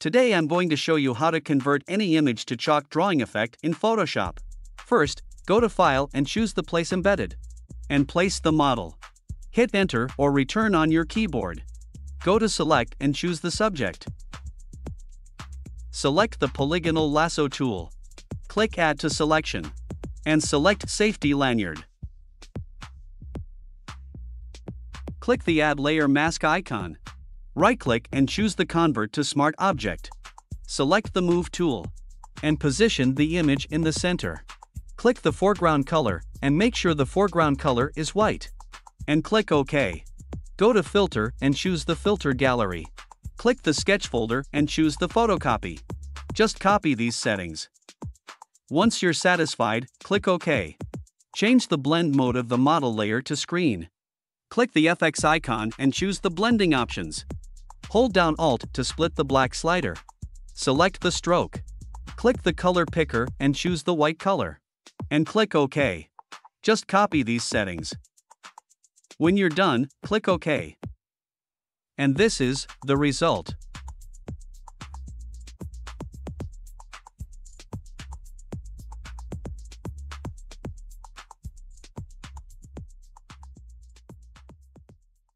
Today I'm going to show you how to convert any image to chalk drawing effect in Photoshop. First, go to File and choose the Place Embedded. And place the model. Hit Enter or Return on your keyboard. Go to Select and choose the subject. Select the polygonal lasso tool. Click Add to Selection. And select Safety Lanyard. Click the Add Layer Mask icon. Right-click and choose the Convert to Smart Object. Select the Move tool. And position the image in the center. Click the foreground color and make sure the foreground color is white. And click OK. Go to Filter and choose the Filter Gallery. Click the Sketch folder and choose the photocopy. Just copy these settings. Once you're satisfied, click OK. Change the blend mode of the model layer to screen. Click the FX icon and choose the blending options. Hold down Alt to split the black slider. Select the stroke. Click the color picker and choose the white color. And click OK. Just copy these settings. When you're done, click OK. And this is the result.